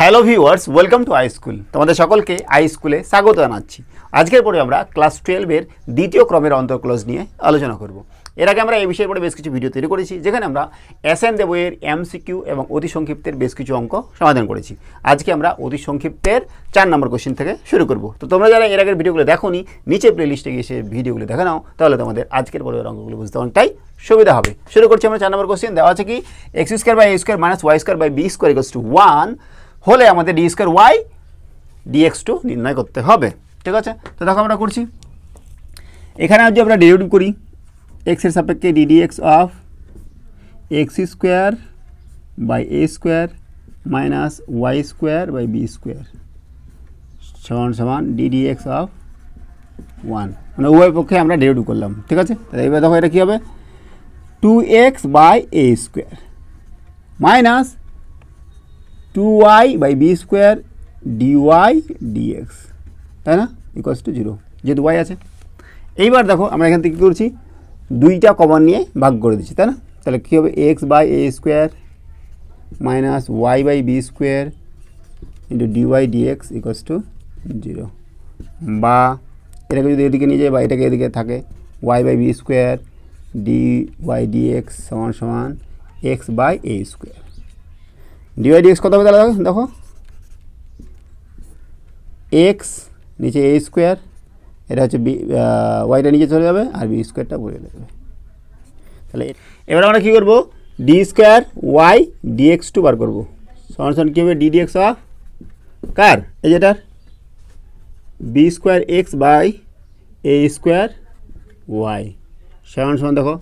Hello viewers, welcome to I school. তোমাদের সকলকে I স্কুলে স্বাগত জানাচ্ছি। আজকের পরে আমরা ক্লাস টুয়েলভের দ্বিতীয় ক্রমের অন্তর্ক্লজ নিয়ে আলোচনা করব। এর আগে আমরা এই বিষয়ের পরে বেশ কিছু ভিডিও তৈরি করেছি, যেখানে আমরা এস এন দেবইয়ের এমসিকিউ এবং অতি সংক্ষিপ্তের বেশ কিছু অঙ্ক সমাধান করেছি। আজকে আমরা অতি সংক্ষিপ্তের চার নম্বর কোশ্চেন থেকে শুরু করব। তো তোমরা যারা এর আগের ভিডিওগুলো দেখোনি, নিচে প্লেলিস্টে গিয়ে সে ভিডিওগুলো দেখে নাও, তাহলে তোমাদের আজকের পরের অঙ্কগুলো বুঝতে অনেকটাই সুবিধা হবে। শুরু করছি আমরা চার নম্বর কোশ্চেন দেওয়া আছে কি X square by A square minus Y square by B square equals to one হলে আমাদের D square Y dx two নির্ণয় করতে হবে। ঠিক আছে? তো দেখো আমরা করছি। এখানে যদি আমরা ডেরিভেটিভ করি এক্সের সাপেক্ষে ddx of X square by A square minus Y square by B square সমান সমান ডিডিএক্স অফ ওয়ান মানে উভয় পক্ষে আমরা ডেরিভেটিভ করলাম। ঠিক আছে? তাহলে এবার দেখো এটা কী হবে? Two X by A square minus two Y by B square dy dx তাই না? ইকোয়াস টু জিরো যেহেতু ওয়াই আছে। এইবার দেখো আমরা এখান থেকে কী করছি? দুইটা কমন নিয়ে ভাগ করে দিচ্ছি, তাই না? তাহলে কী হবে? X by A square minus Y by B square into dy dx equals to zero বা এটাকে যদি এদিকে নিয়ে যায় বা এটাকে এদিকে থাকে Y by B square D Y dx সমান সমান X by A square dy dx কত হবে তাহলে দেখো? এক্স নিচে এ স্কোয়ার এটা হচ্ছে বি ওয়াইটা নিচে চলে যাবে আর বি স্কোয়ারটা বলে দেবে তাহলে এবার আমরা কী করব? D square Y dx two বার করব। সমান সমান কী হবে? ডি ডিএক্স অফ কার? এই যেটার। B square X by A square Y সমান সমান দেখো।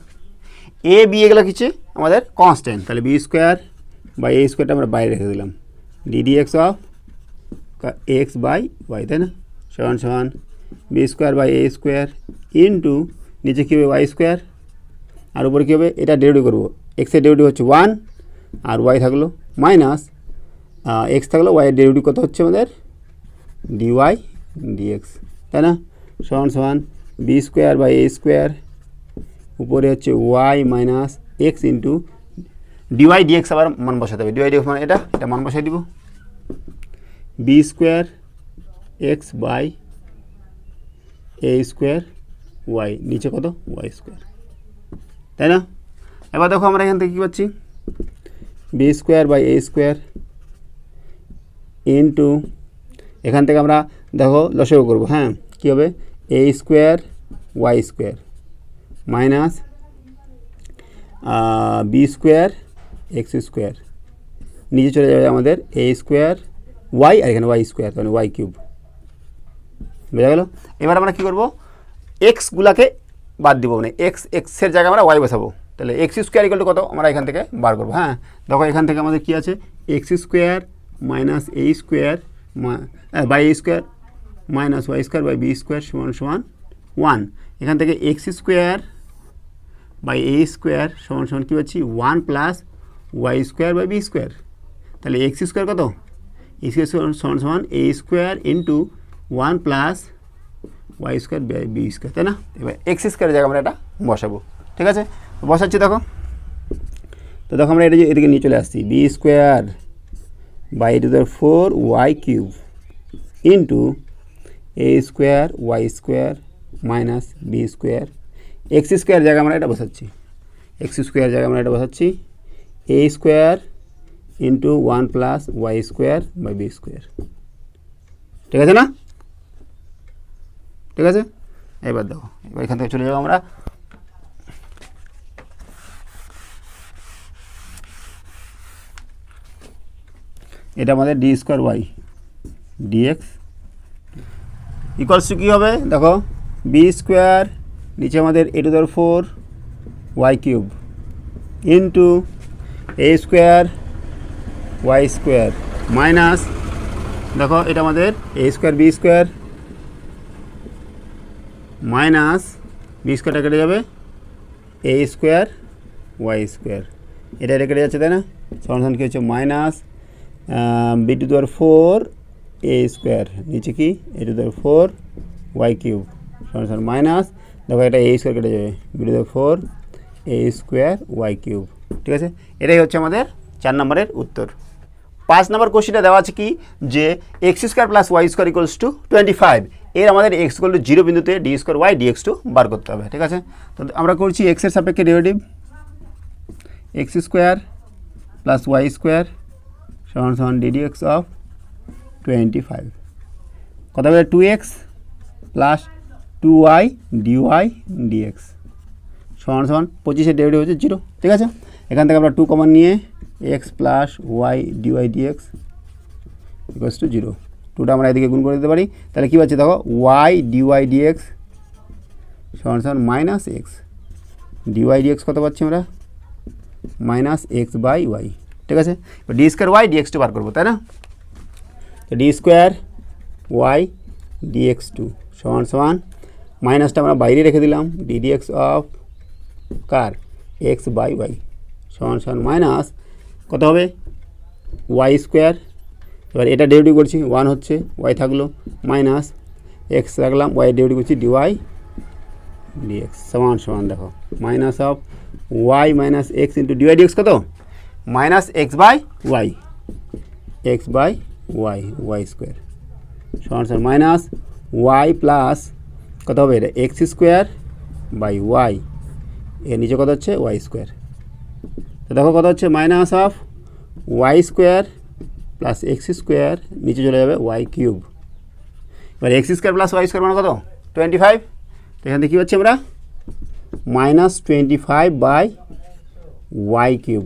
এ বি এগুলো কিছু আমাদের কনস্ট্যান্ট তাহলে বি স্কোয়ার বাই এ স্কোয়ারটা আমরা বাইরে রেখে দিলাম। Dd X of X by Y তাই না? সমান সমান B square by A square into নিচে কী হবে ওয়াই স্কোয়ার আর উপরে কী হবে? এটা ডেউটি করব। এক্সের ডেউটি হচ্ছে ওয়ান আর ওয়াই থাকল মাইনাস এক্স থাকল ওয়াইয়ের ডেউটি কত হচ্ছে আমাদের? ডি ডিওয়াই ডিএক্স তাই না? সমান সমান b square by a square উপরে হচ্ছে y minus x into d y d x আবার মান বসাতে হবে। ডিওয়াই ডিএক্স মানে এটা এটা মান বসাই দিব। B square x by a square y নিচে কত? ওয়াই স্কোয়ার তাই না? এবার দেখো আমরা এখান থেকে কী পাচ্ছি? B square by a square into এখান থেকে আমরা দেখো লসগু করব হ্যাঁ? কী হবে? A square y square minus b square x square. নিচে চলে যাবে আমাদের এ স্কোয়ার ওয়াই, আর এখানে ওয়াই স্কোয়ার মানে ওয়াই কিউব। বোঝা গেল? এবার আমরা কী করব? এক্সগুলাকে বাদ দিব মানে এক্স এক্সের জায়গায় আমরা ওয়াই বসাবো। তাহলে এক্স স্কোয়ার ইকুয়াল কত? আমরা এখান থেকে বার করব হ্যাঁ? দেখো এখান থেকে আমাদের কী আছে? X square minus a square by a square minus y square by b square সমান সমান ওয়ান। এখান থেকে x square by a square সমান সমান কী পাচ্ছি? One plus y square by b square. তাহলে এক্স স্কোয়ার কত? এক্স স্কোয়ার সমান সমান a square into one plus y square by b square, তাই না? এবার এক্স স্কোয়ারের জায়গায় আমরা এটা বসাবো। ঠিক আছে? বসাচ্ছি দেখো। তো দেখো আমরা এটা এদিকে নিয়ে চলে আসছি। B square by to the four y cube into a square y square minus b square. X square জায়গায় আমরা এটা বসাচ্ছি। এক্স স্কোয়ার জায়গায় আমরা এটা বসাচ্ছি। A square into one plus y square by b square ঠিক আছে না? ঠিক আছে? এবার দেখো, এবার এখান থেকে চলে যাব আমরা। এটা আমাদের d square y d x equals to কী হবে? দেখো বি স্কোয়ার নিচে আমাদের a to the four y cube into a square y square minus দেখো, এটা আমাদের a square b square minus b স্কোয়ারটা কেটে যাবে এ স্কোয়ার ওয়াই স্কোয়ার এটা এটা কেটে যাচ্ছে, তাই না? সমাধান কী হচ্ছে? মাইনাস বি টু দেওয়ার ফোর এ স্কোয়ার নিচে কি? এ টু দেওয়ার ফোর ওয়াই কিউব সমান মাইনাস দেখো, এটা এ স্কোয়ার কেটে যাবে। বি টু দেওয়ার four a square y cube ঠিক আছে? এটাই হচ্ছে আমাদের চার নম্বরের উত্তর। পাঁচ নম্বর কোশ্চিনটা দেওয়া আছে কি? যে x square plus y square equals to twenty five এর আমাদের এক্স ইকুয়াল টু জিরো বিন্দুতে d square y d x two বার করতে হবে, ঠিক আছে? তো আমরা করছি এক্সের সাপেক্ষে derivative x square plus y square সমান সমান d d x of twenty five কত হবে two x plus two y d y d x সমান সমান পঁচিশের ডেরিভেটিভ হচ্ছে জিরো ঠিক আছে? এখান থেকে আমরা টু কমন নিয়ে x plus y d y d x equals to zero টুটা আমরা এদিকে গুণ করে দিতে পারি। তাহলে কী পাচ্ছি দেখো? ওয়াই ডিওয়াই ডিএক্স সমান সমান মাইনাস এক্স ডিওয়াই ডিএক্স কত পাচ্ছি আমরা? মাইনাস এক্স বাই ওয়াই ঠিক আছে? D square y d x two বার করব, তাই না? তো d square y d x two সমান সমান মাইনাসটা আমরা বাইরে রেখে দিলাম। D d d x of car? X by y সমান সমান মাইনাস কত হবে? ওয়াই স্কোয়ার এবার এটা ডেউটি করছি ওয়ান হচ্ছে ওয়াই থাকল মাইনাস এক্স রাখলাম ওয়াই ডেউটি করছি ডিওয়াই ডিএক্স সমান সমান দেখো minus of y minus x into d y d x কত? Minus x by y x by y y square সমান সমান মাইনাস ওয়াই প্লাস কত হবে এটা? এক্স স্কোয়ার বাই ওয়াই এর নিচে কত হচ্ছে? ওয়াই স্কোয়ার তো দেখো কত হচ্ছে? Minus of y square plus x square নিচে চলে যাবে ওয়াই কিউব এবার x square plus y square মানে কত? টোয়েন্টি ফাইভ তো এখান থেকে কী হচ্ছে আমরা? Minus twenty five by y cube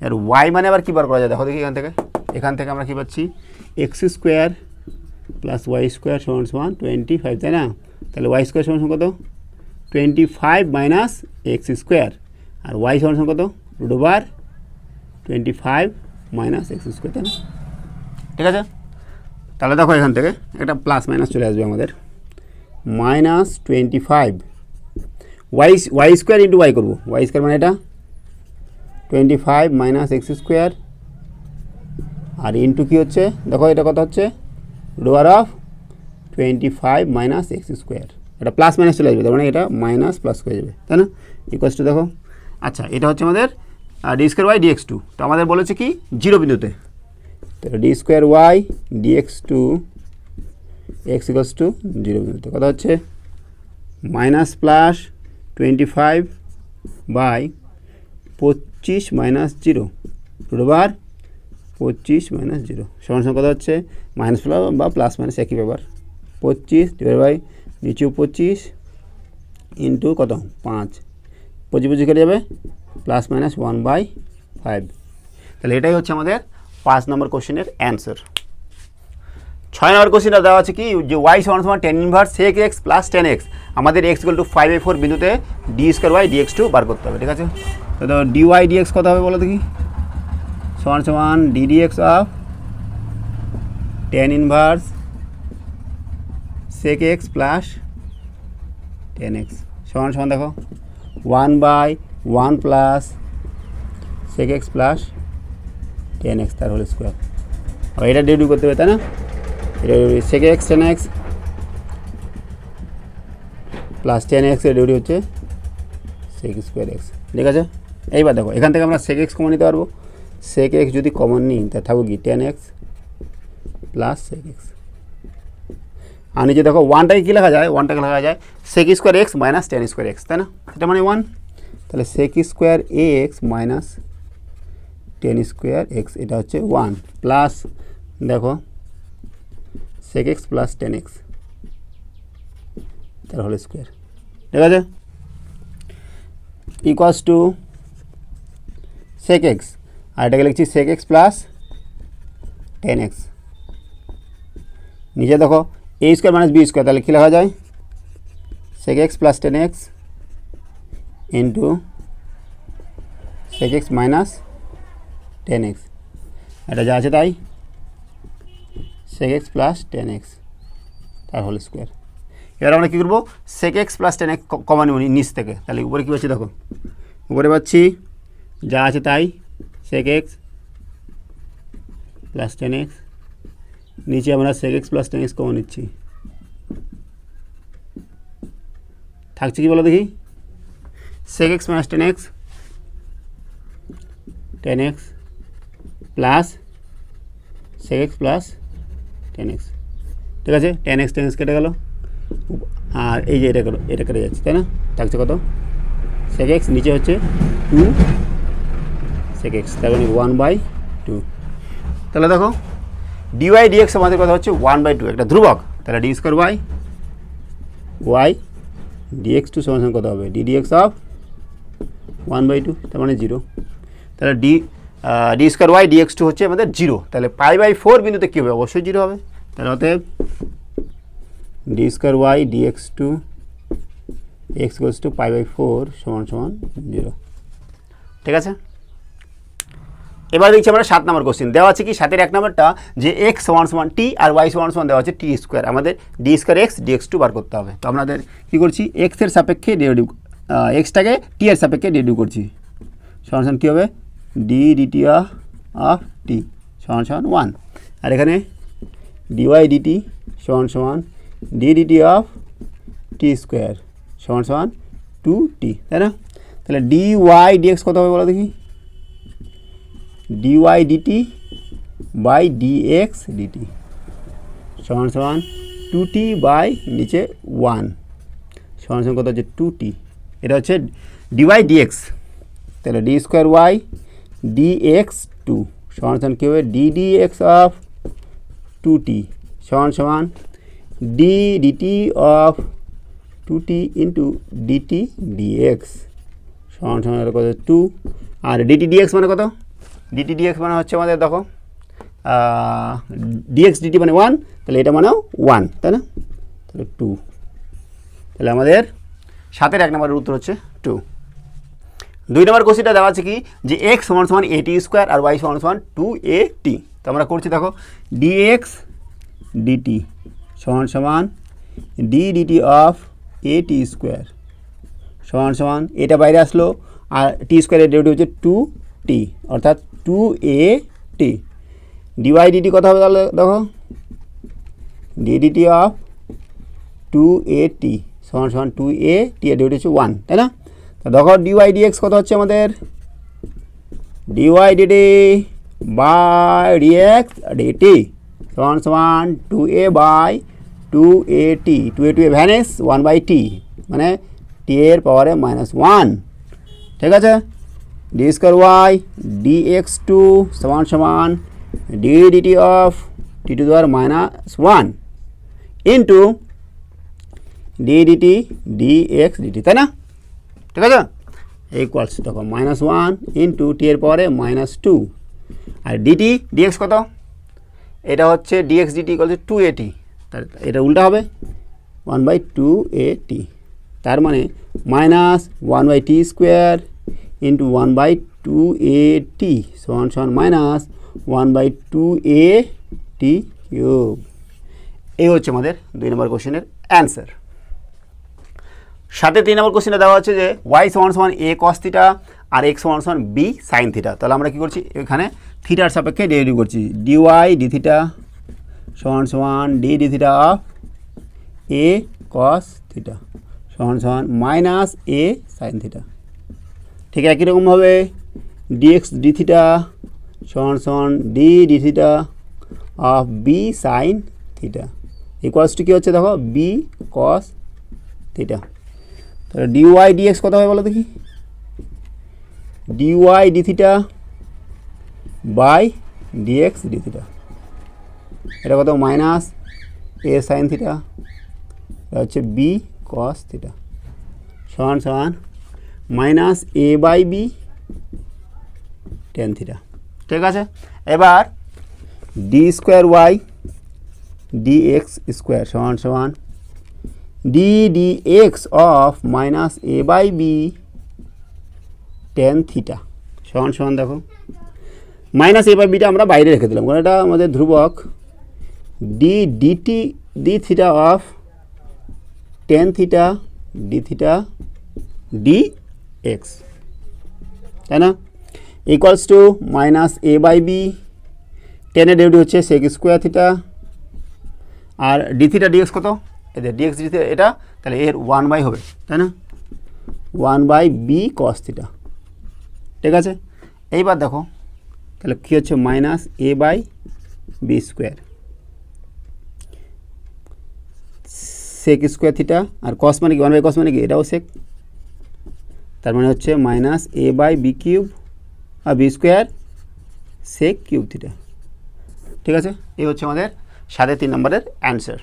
এবার ওয়াই মানে আবার কী বার করা যায়? দেখো দেখি এখান থেকে। এখান থেকে আমরা কী পাচ্ছি? X square plus y square সমান সমান টোয়েন্টি ফাইভ তাই না? তাহলে ওয়াই স্কোয়ার সমান সমান কত? Twenty five minus x square আর ওয়াই সমান সমান কত? Root over twenty five minus x square তাই না? ঠিক আছে? তাহলে দেখো এখান থেকে একটা প্লাস মাইনাস চলে আসবে আমাদের। Minus twenty five y y square into y করব। ওয়াই স্কোয়ার মানে এটা? Twenty five minus x square আর ইন্টু কী হচ্ছে? দেখো এটা কত হচ্ছে? রোয়ার of twenty five minus x square এটা প্লাস মাইনাস চলে আসবে, তার মানে এটা মাইনাস প্লাস হয়ে যাবে, তাই না? ইকোয়াস টু দেখো। আচ্ছা এটা হচ্ছে আমাদের d square y d x two তো আমাদের বলেছে কি? জিরো বিন্দুতে। তো d square y d x two x equals to zero বিন্দুতে। কথা হচ্ছে? Minus plus twenty five by পঁচিশ মাইনাস জিরো রোবার পঁচিশ মাইনাস জিরো সমান সমান কথা হচ্ছে? মাইনাস প্লাস বা প্লাস মাইনাস একই ব্যাপার পঁচিশ ডিভাইড বাই নিচেও পঁচিশ ইন্টু কত? পাঁচ। পঁচিশ পঁচিশ কেটে যাবে? Plus minus one by five তাহলে এটাই হচ্ছে আমাদের পাঁচ নম্বর কোশ্চেনের অ্যান্সার ছয় নম্বর কোশ্চেনটা দেওয়া আছে কি? যে ওয়াই সমান সমান tan inverse sec x plus tan x আমাদের x equal to five a four বিন্দুতে d square y d x two বার করতে হবে, ঠিক আছে? তো ডিওয়াই ডিএক্স কত হবে বলো দেখি? সমান সমান d d x of tan inverse sec x plus tan x সমান সমান দেখো one by one plus sec x plus tan x তার হোল স্কোয়ার আর এটা ডিউটি করতে হবে, তাই না? এটা sec x tan x plus tan এক্সের ডিউটি হচ্ছে সেক স্কোয়ার এক্স ঠিক আছে? এইবার দেখো, এখান থেকে আমরা সেক এক্স কমন নিতে পারব। সেক এক্স যদি কমন নিই তা থাকব কি? Tan x plus sec x আর নিচে দেখো ওয়ানটাকে কী লেখা যায়? ওয়ানটাকে লেখা যায় sec square x minus tan square x তাই না? এটা মানে ওয়ান তাহলে sec square a x minus tan square x এটা হচ্ছে ওয়ান প্লাস দেখো sec x plus tan x তার হোল স্কোয়ার ঠিক আছে? ইকুয়াস টু সেক এক্স আর এটাকে লিখছি sec x plus tan x নিচে দেখো a square minus b square তাহলে কী লেখা যায়? Sec x plus tan x into sec x minus tan x এটা যা আছে তাই? Sec x plus tan x তার হোল স্কোয়ার এবার আমরা কী করব? Sec x plus tan x কমা নেব নিচ থেকে। তাহলে উপরে কী পাচ্ছি দেখো? উপরে পাচ্ছি যা আছে তাই sec x plus tan x নিচে আমরা sec x plus tan x common নিচ্ছি। থাকছে কি বলো দেখি? Tan x tan x plus sec x plus tan x ঠিক আছে? টেন এক্স টেন এক্স কেটে গেল। আর এই যে এটা এটা কেটে যাচ্ছে, তাই না? থাকছে কত? সেক এক্স নিচে হচ্ছে টু সেক এক্স তার মানে ওয়ান বাই টু তাহলে দেখো ডিওয়াই ডিএক্স আমাদের কথা হচ্ছে ওয়ান বাই টু একটা ধ্রুবক। তাহলে d square y d x two সমান সমান কত হবে? D d x of one by two তার মানে জিরো তাহলে d d square y d x two হচ্ছে আমাদের জিরো তাহলে পাই বাই ফোর বিন্দুতে কী হবে? অবশ্যই জিরো হবে। তাহলে অতএব d square y d x two x goes to pi by four সমান সমান জিরো ঠিক আছে? এবার দেখছি আমরা সাত নম্বর কোশ্চেন দেওয়া আছে কি? সাতের এক নম্বরটা যে এক্স সমান সমান টি আর ওয়াই সমান সমান দেওয়া আছে টি স্কোয়ার আমাদের d square x d x two বার করতে হবে। তো আপনাদের কী করছি? এক্সের সাপেক্ষে ডেরিভেটিভ এক্সটাকে টি এর সাপেক্ষে ডেরিভেটিভ করছি। সমান কী হবে? ডি ডিটি অফ টি সমান সমান ওয়ান আর এখানে ডিওয়াই ডিটি সমান সমান d d t of t square সমান সমান টু টি তাই না? তাহলে ডি ওয়াই ডিএক্স কত হবে বলো দেখি? D y d t by d x d t সমান সমান টু টি বাই নিচে ওয়ান সমান সমান কত হচ্ছে টু টি এটা হচ্ছে ডিওয়াই ডিএক্স তাহলে d square y d x two সমান সমান কী হবে? D d x of two t সমান সমান d d t of two t into d t d x সমান সমান কত? টু আর ডিটি ডিএক্স মানে কত? ডিটি ডিএক্স মানে হচ্ছে আমাদের দেখো ডিএক্স ডিটি মানে ওয়ান তাহলে এটা মানেও ওয়ান তাই না? তাহলে টু তাহলে আমাদের সাতের এক নম্বরের উত্তর হচ্ছে টু দুই নম্বর কোশ্চিনটা দেওয়া আছে কি? যে এক্স সমান সমান এ টি স্কোয়ার আর ওয়াই সমান সমান টু এ টি তো আমরা করছি দেখো ডিএক্স ডিটি সমান সমান d d t of a t square সমান সমান এটা বাইরে আসলো, আর টি স্কোয়ারের ডেরিভেটিভ হচ্ছে টু টি অর্থাৎ two a t d y d t কত হবে তাহলে দেখো? D d t of two a t সমান সমান টু এ টি এর ডেরিভেটিভ হচ্ছে ওয়ান তাই না? তো দেখো ডিওয়াই ডিএক্স কত হচ্ছে আমাদের? D y d t by d x d t সমান সমান two a by two a t two a two a ভ্যানেস one by টি মানে টি এর পাওয়ারে মাইনাস ওয়ান ঠিক আছে? D square y d x two সমান সমান d d t of t two দেওয়ার minus one into d d t d x d t তাই না? ঠিক আছে? ইকুয়ালস দেখো মাইনাস ওয়ান ইন্টু টি এর পরে মাইনাস টু আর ডিটি ডিএক্স কত? এটা হচ্ছে ডিএক্স ডিটি ইকুয়াল টু এটি তার, এটা উল্টা হবে। One by two a t তার মানে minus one by t square into one by two a t সমান সমান minus one by two a t cube এই হচ্ছে আমাদের দুই নম্বর কোশ্চেনের অ্যান্সার সাথে তিন নম্বর কোশ্চেনে দেওয়া হচ্ছে যে ওয়াই সমান সমান a cos theta R x সমান সমান বি সাইন থিটা তাহলে আমরা কী করছি? এখানে থিটার সাপেক্ষে ডেরিভেটিভ করছি। ডিওয়াই ডি থিটা সমান সমান d d theta of a cos theta সমান সমান মাইনাস এ সাইন থিটা ঠিক একই রকমভাবে ডিএক্স ডি থিটা সমান সমান d d theta of b sine theta equals to কী হচ্ছে দেখো? বি কস থিটা তাহলে ডিওয়াই ডিএক্স কত হয় বলো দেখি? D y d theta by d x d theta এটা কত? মাইনাস এ সাইন থিটা এটা হচ্ছে বি কস থিটা সমান সমান minus a by b tan theta ঠিক আছে? এবার d square y d x square সমান সমান d x of minus a by b tan theta সমান সমান দেখো। মাইনাস এ বাই বিটা আমরা বাইরে রেখে দিলাম। কারণ এটা আমাদের ধ্রুবক। D dt d theta of tan theta d theta d x তাই না? Equals to minus a by b টেনের ডেউটি হচ্ছে সেক স্কোয়ার থিটা আর ডি থিটা ডিএক্স কত? এদের ডিএক্স ডি এটা, তাহলে এর ওয়ান বাই হবে, তাই না? One by b cos theta ঠিক আছে? এইবার দেখো, তাহলে কী হচ্ছে? Minus a by b square sec square theta R cos মানে কি? ওয়ান বাই কস মানে কি? এটাও সেক তার মানে হচ্ছে minus a by b cube R b square sec cube theta ঠিক আছে? এই হচ্ছে আমাদের সাড়ে তিন নম্বরের অ্যান্সার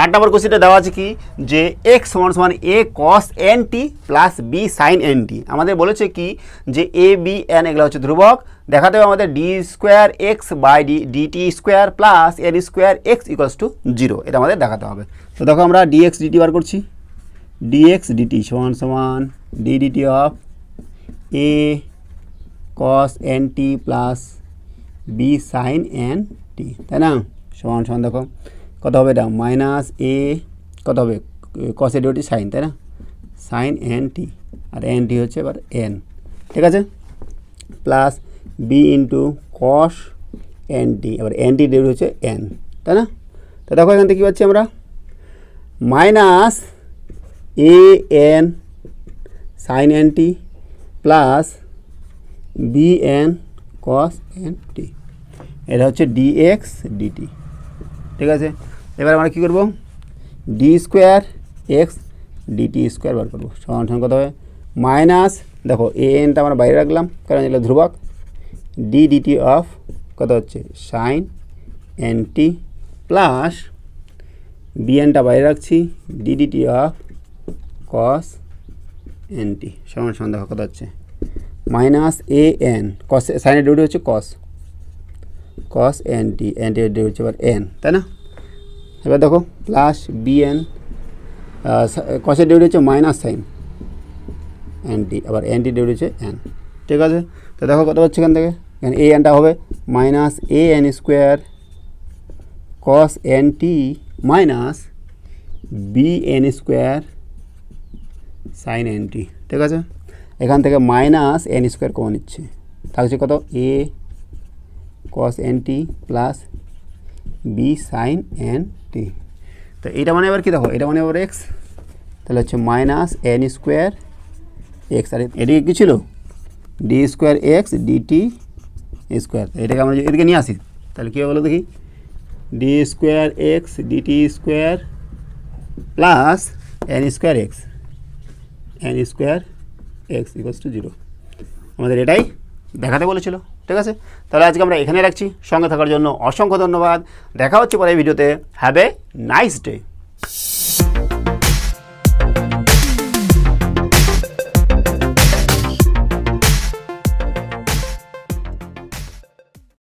আট নম্বর কোশ্চেনটা দেওয়া আছে কি? যে এক্স সমান সমান a cos n t plus b sine n t আমাদের বলেছে কি? যে এ বি এন এগুলো হচ্ছে ধ্রুবক। দেখাতে হবে আমাদের d square x by d dt square plus n square x equals to zero এটা আমাদের দেখাতে হবে। তো দেখো আমরা ডিএক্স ডিটি বার করছি। ডিএক্স ডিটি সমান সমান d dt of a cos n t plus b sine n t তাই না? সমান সমান দেখো। কত হবে এটা মাইনাস এ, কত হবে? কসে ডিওটি সাইন তাই না? সাইন এন টি আর এন টি হচ্ছে এবার এন ঠিক আছে? Plus b into cos n t এবার এন টি ডিউটি হচ্ছে এন তাই না? তো দেখো এখান থেকে কী পাচ্ছি আমরা? Minus a n sine n t plus b n cos n t এটা হচ্ছে ডিএক্স ডিটি ঠিক আছে? এবার আমরা কী করব? D square x dt square বার করব। সমান কত হবে? মাইনাস দেখো এ এনটা আমরা বাইরে রাখলাম, কারণ এগুলো ধ্রুবক। ডি ডিটি অফ কত হচ্ছে? Sine n t plus b এনটা বাইরে রাখছি d dt of cos n t সমান সমান দেখো কত হচ্ছে? মাইনাস এ এন কস সাইনের ডিউটি হচ্ছে cos cos n t n t duty হচ্ছে এবার এন তাই না? এবার দেখো প্লাস বি এন কসের ডিউটি হচ্ছে মাইনাস সাইন এন টি আবার এন টি ডিউটি হচ্ছে এন ঠিক আছে? তো দেখো কত হচ্ছে এখান থেকে? এখানে এ এনটা হবে minus a n square cos n t minus b n square sine n t ঠিক আছে? এখান থেকে মাইনাস এন স্কোয়ার কমন নিচ্ছে। থাকছে কত? A cos n t plus b sine n t. তো এইটা মানে এবার কী দেখো এটা মানে এবার এক্স তাহলে হচ্ছে মাইনাস এন স্কোয়ার এক্স আর এদিকে কী ছিল? D square x dt square এটাকে আমরা এদিকে নিয়ে আসি, তাহলে কী বলো দেখি? D square x dt square plus n square x n square x equals to zero আমাদের এটাই দেখাতে বলেছিল। ঠিক আছে? তাহলে আজকে আমরা এখানে রাখছি। সঙ্গে থাকার জন্য অসংখ্য ধন্যবাদ। দেখা হচ্ছে পরে ভিডিওতে। Have a nice day